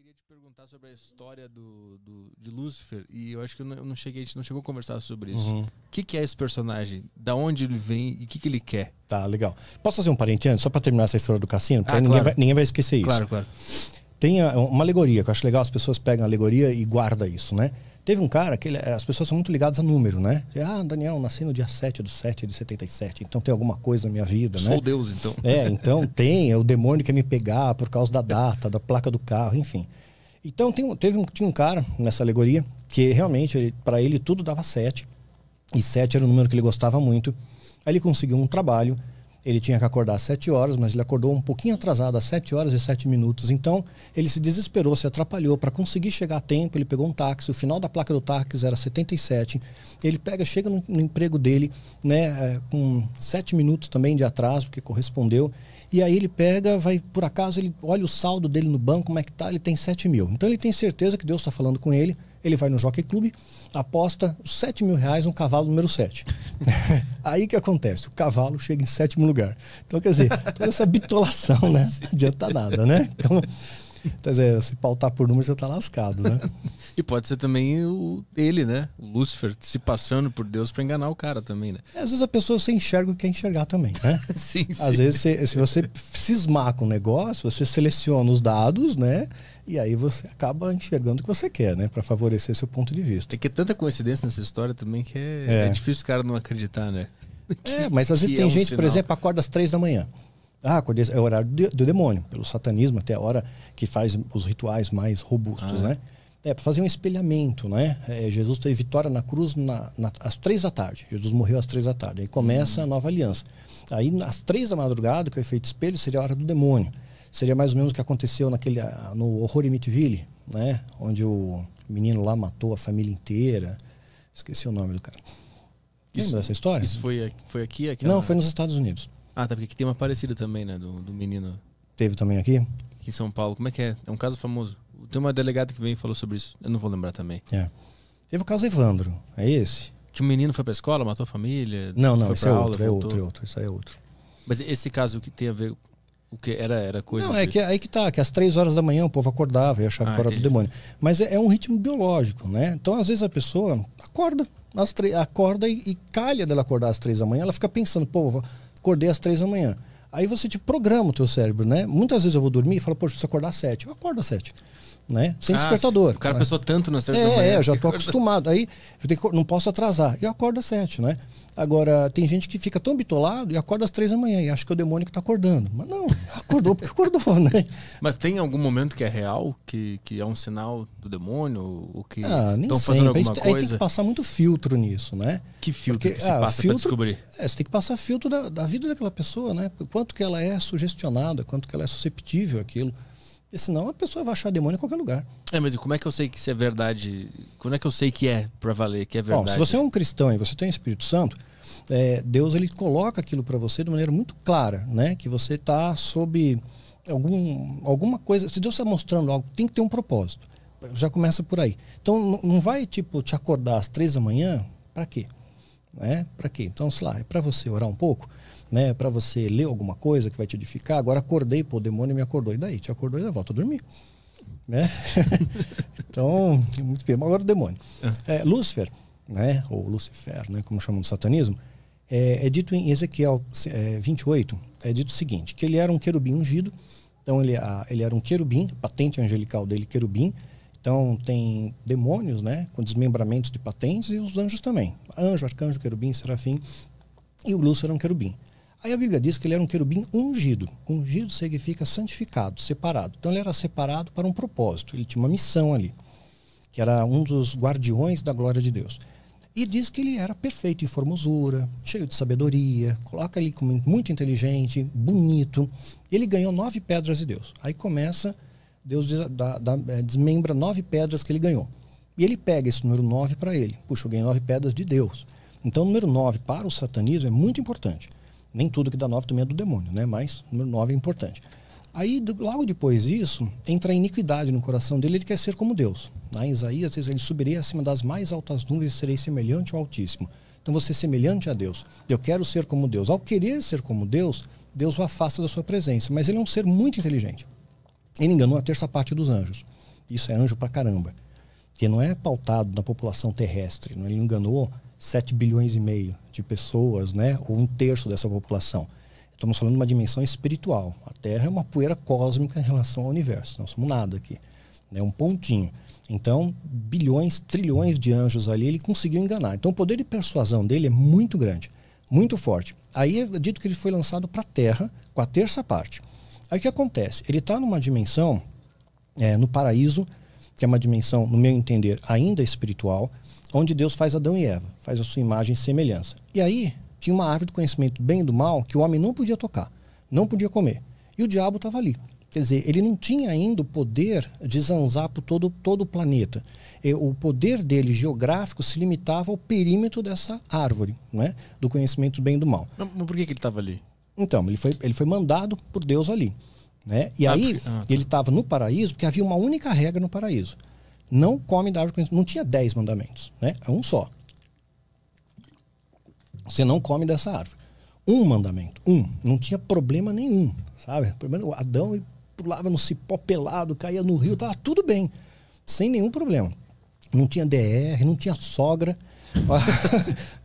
queria te perguntar sobre a história do, do, de Lúcifer e eu acho que eu não, eu não cheguei, a gente não chegou a conversar sobre isso. Uhum. O que, que é esse personagem? Da onde ele vem e o que, que ele quer? Tá, legal. Posso fazer um parente antes, só para terminar essa história do cassino? Porque Ah, ninguém, claro. vai, ninguém vai esquecer isso. Claro, claro. Tem uma alegoria, que eu acho legal, as pessoas pegam a alegoria e guardam isso, né? Teve um cara que ele- as pessoas são muito ligadas a número, né? Ah, Daniel, nasci no dia 7 do 7 de 77, então tem alguma coisa na minha vida, né? Sou Deus, então. É, então tem, é o demônio quer me pegar por causa da data, da placa do carro, enfim. Então tem, um- teve um, tinha um cara nessa alegoria que realmente, para ele, tudo dava 7. E 7 era o número que ele gostava muito. Aí ele conseguiu um trabalho, ele tinha que acordar às 7 horas, mas ele acordou um pouquinho atrasado, às 7 horas e 7 minutos. Então ele se desesperou, se atrapalhou. Para conseguir chegar a tempo, ele pegou um táxi, o final da placa do táxi era 77. Ele pega, chega no, no emprego dele, né, é, com 7 minutos também de atraso, porque correspondeu. E aí ele pega, vai, por acaso, ele olha o saldo dele no banco, como é que tá, ele tem 7 mil. Então ele tem certeza que Deus está falando com ele, ele vai no Jockey Club, aposta 7 mil reais no cavalo número 7. aí que acontece? O cavalo chega em sétimo lugar. Então, quer dizer, toda essa bitolação, né? Não adianta nada, né? Então, quer dizer, se pautar por número, você tá lascado, né? E pode ser também o, ele, né? O Lúcifer se passando por Deus pra enganar o cara também, né? Às vezes a pessoa você enxerga o que quer enxergar também, né? Sim, Às vezes, você- se você cismar com o negócio, você seleciona os dados, né? E aí você acaba enxergando o que você quer, né? Para favorecer seu ponto de vista. Tem que ter tanta coincidência nessa história também que é, É. é difícil o cara não acreditar, né? É, mas às vezes que tem é um gente, por sinal. exemplo, acorda às três da manhã. Ah, acordei, é o horário do, do demônio, pelo satanismo, até a hora que faz os rituais mais robustos, Ah, é. né? É, para fazer um espelhamento, né? É, Jesus teve vitória na cruz na, na- às três da tarde. Jesus morreu às três da tarde. Aí começa a nova aliança. Aí, às três da madrugada, que é o efeito espelho, seria a hora do demônio. Seria mais ou menos o que aconteceu naquele, no Horror em Amityville, né? Onde o menino lá matou a família inteira. Esqueci o nome do cara. Isso- Lembra dessa história? Isso foi, aqui- foi aqui? Aquela... Não, foi nos Estados Unidos. Ah, tá, porque aqui tem uma parecida também, né? Do, do menino Teve também aqui? aqui em São Paulo. Como é que é? É um caso famoso. Tem uma delegada que veio e falou sobre isso. Eu não vou lembrar também. É. Teve o caso Evandro, é esse? Que o menino foi pra escola, matou a família. Não, não, esse é aula, outro, é voltou. outro, é outro, isso aí é outro. Mas esse caso que tem a ver. O que era, era coisa. Não, é que aí que tá, que às três horas da manhã o povo acordava e achava Ah, que era do demônio. Mas é, é um ritmo biológico, né? Então, às vezes, a pessoa acorda, às três, acorda e, e calha dela acordar às três da manhã, ela fica pensando, pô, acordei às três da manhã. Aí você te programa o teu cérebro, né? Muitas vezes eu vou dormir e falo, poxa, preciso acordar às sete. Eu acordo às sete, né? Sem Ah, despertador. O cara né? pensou tanto na certa da manhã. É, é, eu já tô acordou. acostumado. Aí eu não posso atrasar. E eu acordo às sete, né? Agora, tem gente que fica tão bitolado e acorda às três da manhã e acha que é o demônio que tá acordando. Mas não, acordou porque acordou, né? Mas tem algum momento que é real? Que, que é um sinal do demônio? Ou que Ah, nem fazendo sempre. Aí, aí tem que passar muito filtro nisso, né? Que filtro Porque, que se ah, passa filtro- descobrir? É, você tem que passar filtro da, da vida daquela pessoa, né? Quanto que ela é sugestionada, quanto que ela é susceptível àquilo. Porque senão a pessoa vai achar demônio em qualquer lugar. É, mas como é que eu sei que isso é verdade? Como é que eu sei que é pra valer, que é Bom, verdade? se você é um cristão e você tem o Espírito Santo, é, Deus ele coloca aquilo para você de maneira muito clara, né? Que você está sob algum, alguma coisa. Se Deus está mostrando algo, tem que ter um propósito. Já começa por aí. Então não- não vai tipo te acordar às três da manhã para quê? Né? Para quê? Então, sei lá, é para você orar um pouco, né? Para você ler alguma coisa que vai te edificar. Agora acordei, pô, o demônio me acordou. E daí? Te acordou e daí volta a dormir. Né? então, muito bem. Agora o demônio. É, Lúcifer, né? Ou Lucifer, né? Como chamam no satanismo, é, é dito em Ezequiel é, 28, é dito o seguinte, que ele era um querubim ungido, então ele, a- ele era um querubim, patente angelical dele, querubim, então tem demônios, né? Com desmembramentos de patentes e os anjos também. Anjo, arcanjo, querubim, serafim, e o Lúcifer era um querubim. Aí a Bíblia diz que ele era um querubim ungido. Ungido significa santificado, separado. Então ele era separado para um propósito, ele tinha uma missão ali, que era um dos guardiões da glória de Deus. E diz que ele era perfeito em formosura, cheio de sabedoria, coloca ele como muito inteligente, bonito. Ele ganhou nove pedras de Deus. Aí começa, Deus dá- dá- é, desmembra nove pedras que ele ganhou. E ele pega esse número nove para ele. Puxa, eu ganhei nove pedras de Deus. Então o número nove para o satanismo é muito importante. Nem tudo que dá nove também é do demônio, né? Mas número nove é importante. Aí, logo depois disso, entra a iniquidade no coração dele, ele quer ser como Deus. Lá em Isaías, ele subirei acima das mais altas nuvens e serei semelhante ao Altíssimo. Então, você é semelhante a Deus. Eu quero ser como Deus. Ao querer ser como Deus, Deus o afasta da sua presença. Mas ele é um ser muito inteligente. Ele enganou a terça parte dos anjos. Isso é anjo pra caramba. Que não é pautado na população terrestre. Não, ele enganou 7 bilhões e meio de pessoas, né? Ou um terço dessa população. Estamos falando de uma dimensão espiritual. A Terra é uma poeira cósmica em relação ao universo. Nós somos nada aqui. É um pontinho. Então, bilhões, trilhões de anjos ali, ele conseguiu enganar. Então, o poder de persuasão dele é muito grande, muito forte. Aí é dito que ele foi lançado para a Terra com a terça parte. Aí o que acontece? Ele está numa dimensão, é, no paraíso, que é uma dimensão, no meu entender, ainda espiritual, onde Deus faz Adão e Eva, faz a sua imagem e semelhança. E aí tinha uma árvore do conhecimento bem e do mal que o homem não podia tocar, não podia comer. E o diabo estava ali. Quer dizer, ele não tinha ainda o poder de zanzar por todo, todo o planeta. E o poder dele geográfico se limitava ao perímetro dessa árvore, né? do conhecimento do bem e do mal. Mas por que, que ele estava ali? Então, ele foi, ele foi mandado por Deus ali. Né? E ah, aí, porque... ah, tá. ele estava no paraíso, porque havia uma única regra no paraíso. Não come da árvore do conhecimento. Não tinha dez mandamentos, né? é um só. Você não come dessa árvore. Um mandamento, um. Não tinha problema nenhum, sabe? O Adão pulava no cipó pelado, caía no rio, tava tudo bem, sem nenhum problema. Não tinha DR, não tinha sogra.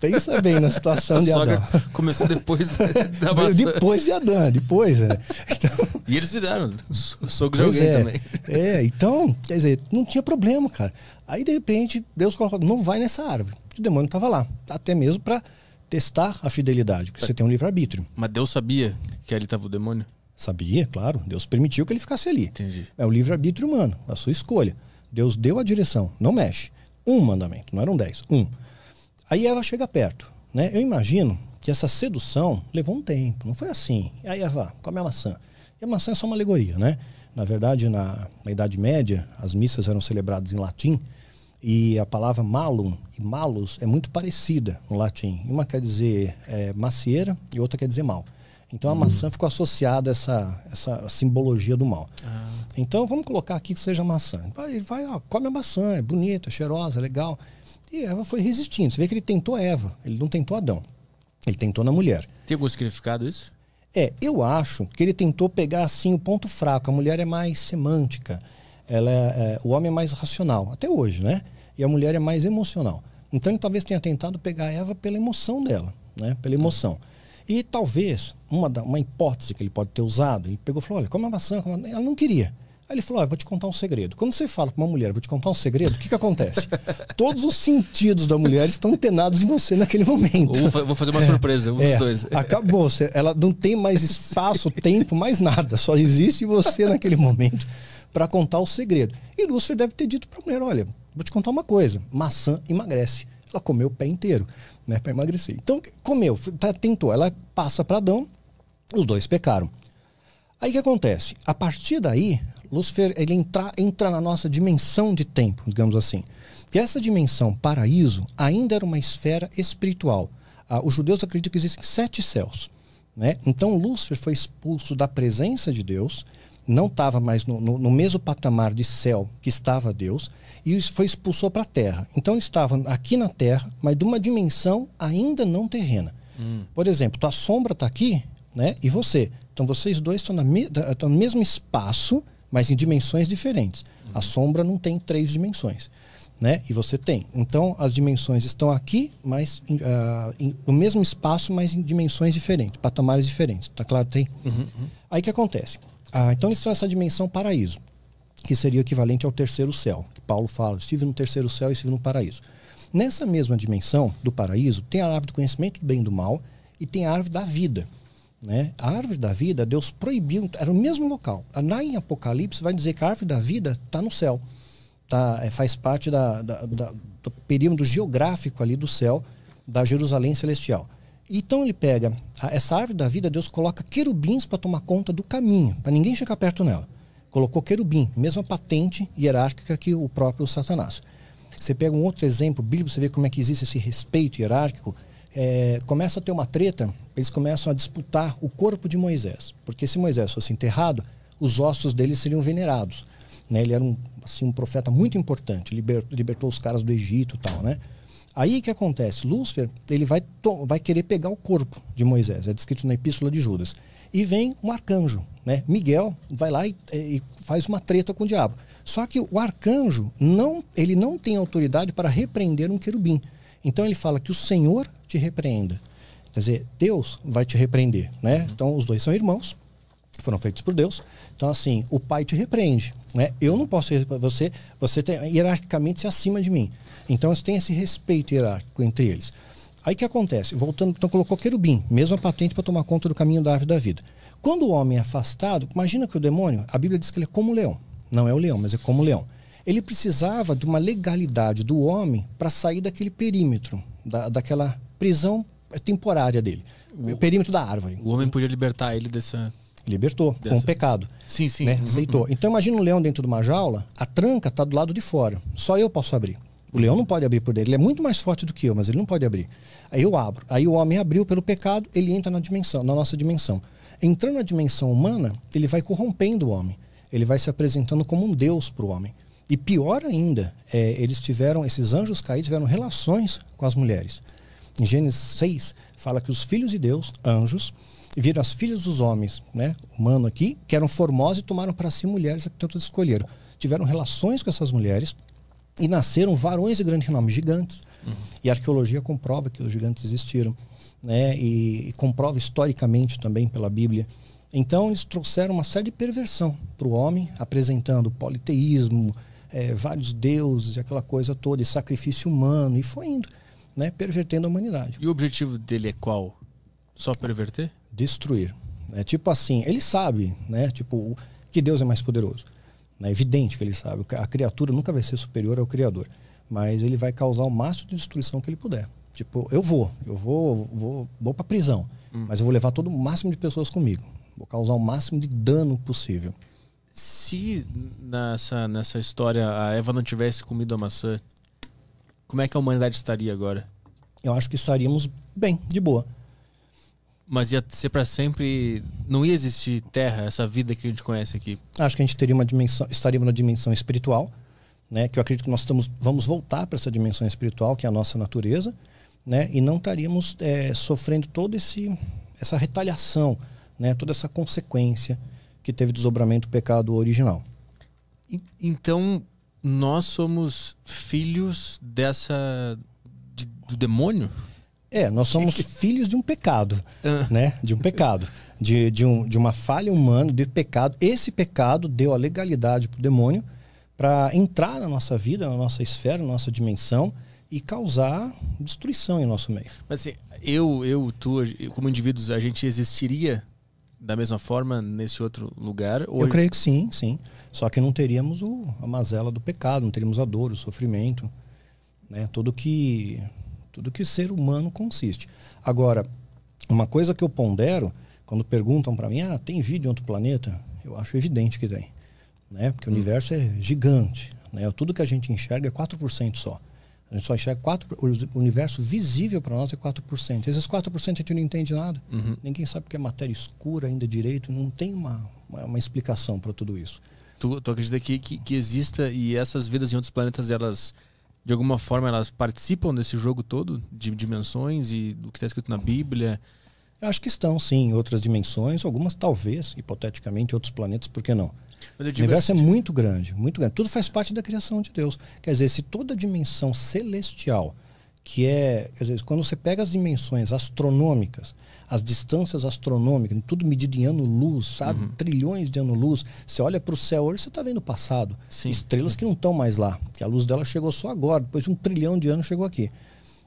Pensa bem na situação de Adão. Começou depois da, maçã. Depois de Adão, depois. Né? Então, e eles fizeram, sogro de alguém é, também. É, então, quer dizer, não tinha problema, cara. Aí, de repente, Deus colocou, não vai nessa árvore. O demônio estava lá, até mesmo para testar a fidelidade, porque você tem um livre-arbítrio. Mas Deus sabia que ali estava o demônio? Sabia, claro. Deus permitiu que ele ficasse ali. Entendi. É o livre-arbítrio humano, a sua escolha. Deus deu a direção, não mexe. Um mandamento, não eram dez, um. Aí Eva chega perto. Né? Eu imagino que essa sedução levou um tempo, não foi assim. Aí Eva, come a maçã. E a maçã é só uma alegoria, né? Na verdade, na, na Idade Média, as missas eram celebradas em latim e a palavra malum e malus é muito parecida no latim. Uma quer dizer é, macieira e outra quer dizer mal. Então a maçã ficou associada a essa, essa simbologia do mal. Ah. Então vamos colocar aqui que seja maçã. Ele vai, ó, come a maçã, é bonita, é cheirosa, é legal. E Eva foi resistindo. Você vê que ele tentou Eva, ele não tentou Adão. Ele tentou na mulher. Tem algum significado isso? É, eu acho que ele tentou pegar assim o ponto fraco. A mulher é mais semântica, ela é, é, o homem é mais racional, até hoje, né? E a mulher é mais emocional. Então ele talvez tenha tentado pegar a Eva pela emoção dela, né? Pela emoção. E talvez, uma, uma hipótese que ele pode ter usado, ele pegou e falou: olha, como a maçã, como a... ela não queria. Aí ele falou: ah, vou te contar um segredo. Quando você fala para uma mulher, vou te contar um segredo, o que, que acontece? Todos os sentidos da mulher estão antenados em você naquele momento. Ou vou fazer uma é, surpresa, um é, dos dois. Acabou. Ela não tem mais espaço, tempo, mais nada. Só existe você naquele momento para contar o segredo. E Lúcifer deve ter dito para a mulher: olha, vou te contar uma coisa: maçã emagrece. Ela comeu o pé inteiro né, para emagrecer. Então, comeu, tá, tentou, ela passa para Adão, os dois pecaram. Aí o que acontece? A partir daí, Lúcifer ele entra, entra na nossa dimensão de tempo, digamos assim. E essa dimensão paraíso ainda era uma esfera espiritual. Ah, os judeus acreditam que existem sete céus. Né? Então Lúcifer foi expulso da presença de Deus, não estava mais no, no, no, mesmo patamar de céu que estava Deus, e foi expulsou para a terra. Então ele estava aqui na terra, mas de uma dimensão ainda não terrena. Hum. Por exemplo, tua sombra está aqui, né? E você. Então vocês dois estão, me, estão no mesmo espaço, mas em dimensões diferentes. Hum. A sombra não tem três dimensões. Né? E você tem. Então as dimensões estão aqui, mas uh, em, no mesmo espaço, mas em dimensões diferentes, patamares diferentes. Tá claro? Tem. Uhum, uhum. Aí o que acontece? Ah, então eles estão nessa dimensão paraíso que seria o equivalente ao terceiro céu, que Paulo fala, estive no terceiro céu e estive no paraíso. Nessa mesma dimensão do paraíso, tem a árvore do conhecimento do bem e do mal e tem a árvore da vida. Né? A árvore da vida, Deus proibiu, era o mesmo local. Lá em Apocalipse vai dizer que a árvore da vida está no céu. Tá, é, faz parte da, da, da, do perímetro geográfico ali do céu, da Jerusalém celestial. Então ele pega a, essa árvore da vida, Deus coloca querubins para tomar conta do caminho, para ninguém chegar perto nela colocou querubim, mesma patente hierárquica que o próprio Satanás. Você pega um outro exemplo bíblico, você vê como é que existe esse respeito hierárquico. É, começa a ter uma treta, eles começam a disputar o corpo de Moisés. Porque se Moisés fosse enterrado, os ossos dele seriam venerados. Né? Ele era um, assim, um profeta muito importante, liber, libertou os caras do Egito e tal. Né? Aí que acontece? Lúcifer ele vai, vai querer pegar o corpo de Moisés, é descrito na Epístola de Judas. E vem um arcanjo, né? Miguel vai lá e, e faz uma treta com o diabo. Só que o arcanjo não, ele não tem autoridade para repreender um querubim. Então ele fala que o Senhor te repreenda. Quer dizer, Deus vai te repreender, né? Então os dois são irmãos, foram feitos por Deus. Então assim, o pai te repreende, né? Eu não posso você, você tem hierarquicamente acima de mim. Então você tem esse respeito hierárquico entre eles. Aí que acontece? Voltando, então colocou querubim, mesma patente para tomar conta do caminho da árvore da vida. Quando o homem é afastado, imagina que o demônio, a Bíblia diz que ele é como o leão. Não é o leão, mas é como o leão. Ele precisava de uma legalidade do homem para sair daquele perímetro, da, daquela prisão temporária dele. O, o, perímetro da árvore. O homem podia libertar ele dessa. Libertou, dessa... com o pecado. Sim, sim. Né? Aceitou. Então imagina um leão dentro de uma jaula, a tranca está do lado de fora. Só eu posso abrir. O leão não pode abrir por dentro. Ele é muito mais forte do que eu, mas ele não pode abrir. Aí eu abro. Aí o homem abriu pelo pecado, ele entra na dimensão, na nossa dimensão. Entrando na dimensão humana, ele vai corrompendo o homem. Ele vai se apresentando como um Deus para o homem. E pior ainda, é, eles tiveram, esses anjos caídos tiveram relações com as mulheres. Em Gênesis 6, fala que os filhos de Deus, anjos, viram as filhas dos homens, né, humano aqui, que eram formosas e tomaram para si mulheres que tanto escolheram. Tiveram relações com essas mulheres e nasceram varões de grande renome, gigantes. Uhum. E a arqueologia comprova que os gigantes existiram, né, e, e comprova historicamente também pela Bíblia. Então eles trouxeram uma série de perversão para o homem, apresentando politeísmo, é, vários deuses, aquela coisa toda, e sacrifício humano, e foi indo, né, pervertendo a humanidade. E o objetivo dele é qual? Só perverter? Destruir. É tipo assim, ele sabe, né, tipo, que Deus é mais poderoso. É evidente que ele sabe. A criatura nunca vai ser superior ao Criador. Mas ele vai causar o máximo de destruição que ele puder. Tipo, eu vou, eu vou, vou, vou para prisão, hum. mas eu vou levar todo o máximo de pessoas comigo. Vou causar o máximo de dano possível. Se nessa, nessa história a Eva não tivesse comido a maçã, como é que a humanidade estaria agora? Eu acho que estaríamos bem, de boa. Mas ia ser para sempre. Não ia existir terra, essa vida que a gente conhece aqui. Acho que a gente teria uma dimensão, estaríamos na dimensão espiritual, né? Que eu acredito que nós estamos, vamos voltar para essa dimensão espiritual, que é a nossa natureza, né? E não estaríamos é, sofrendo toda esse, essa retaliação, né? Toda essa consequência que teve desdobramento do pecado original. Então, nós somos filhos dessa de, do demônio? É, nós somos que... filhos de um pecado, ah. né? De um pecado, de, de, um, de uma falha humana, de pecado. Esse pecado deu a legalidade para o demônio para entrar na nossa vida, na nossa esfera, na nossa dimensão e causar destruição em nosso meio. Mas assim, eu, eu, tu, como indivíduos, a gente existiria da mesma forma nesse outro lugar? Eu creio que sim, sim. Só que não teríamos o, a mazela do pecado, não teríamos a dor, o sofrimento, né? Tudo que tudo que ser humano consiste. Agora, uma coisa que eu pondero, quando perguntam para mim, ah, tem vida em outro planeta? Eu acho evidente que tem. Né? Porque hum. o universo é gigante. Né? Tudo que a gente enxerga é 4% só. A gente só enxerga 4%. O universo visível para nós é 4%. Esses 4% a gente não entende nada. Uhum. Ninguém sabe o que é matéria escura ainda direito. Não tem uma, uma, uma explicação para tudo isso. Tu, tu acredita que, que, que exista e essas vidas em outros planetas, elas de alguma forma elas participam desse jogo todo de dimensões e do que está escrito na Bíblia? Eu acho que estão, sim, em outras dimensões, algumas talvez, hipoteticamente, outros planetas, por que não? o universo assim, é muito grande, muito grande. Tudo faz parte da criação de Deus. Quer dizer, se toda dimensão celestial que é, às vezes, quando você pega as dimensões astronômicas, as distâncias astronômicas, tudo medido em ano-luz, sabe? Uhum. Trilhões de ano-luz. Você olha para o céu hoje, você está vendo o passado. Sim. Estrelas que não estão mais lá, que a luz dela chegou só agora, depois de um trilhão de anos chegou aqui.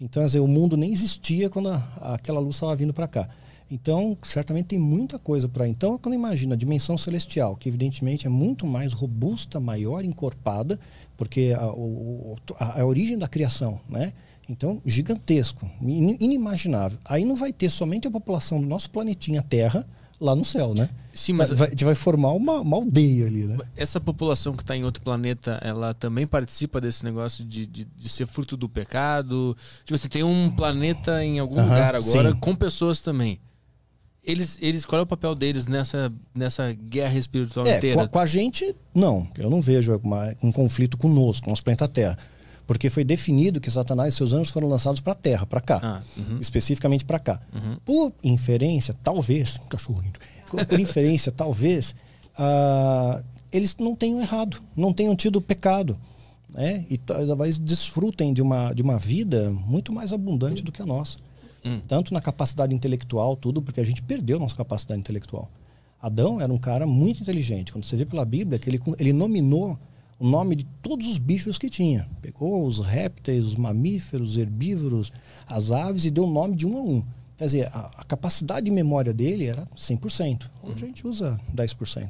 Então, dizer, o mundo nem existia quando a, aquela luz estava vindo para cá. Então, certamente tem muita coisa para. Então, quando imagina a dimensão celestial, que evidentemente é muito mais robusta, maior, encorpada, porque a, a, a origem da criação, né? Então, gigantesco, inimaginável. Aí não vai ter somente a população do nosso planetinha Terra lá no céu, né? Sim, mas vai, gente vai formar uma, uma aldeia ali, né? Essa população que está em outro planeta, ela também participa desse negócio de, de, de, ser fruto do pecado. Tipo, você tem um planeta em algum lugar agora sim. com pessoas também. Eles, eles, qual é o papel deles nessa, nessa guerra espiritual é, inteira? Com a, com a gente, não. Eu não vejo uma, um conflito conosco, com nosso planeta Terra Porque foi definido que Satanás e seus anjos foram lançados para a Terra, para cá. Ah, uhum. Especificamente para cá. Uhum. Por inferência, talvez. Cachorro lindo. Por inferência, talvez. Uh, eles não tenham errado, não tenham tido pecado. Né? E talvez desfrutem de uma, de uma vida muito mais abundante do que a nossa. Hum. Tanto na capacidade intelectual, tudo, porque a gente perdeu nossa capacidade intelectual. Adão era um cara muito inteligente. Quando você vê pela Bíblia, que ele, ele nominou o nome de todos os bichos que tinha. Pegou os répteis, os mamíferos, os herbívoros, as aves e deu o nome de um a um. Quer dizer, a, a capacidade de memória dele era 100%. Hoje a gente usa 10%.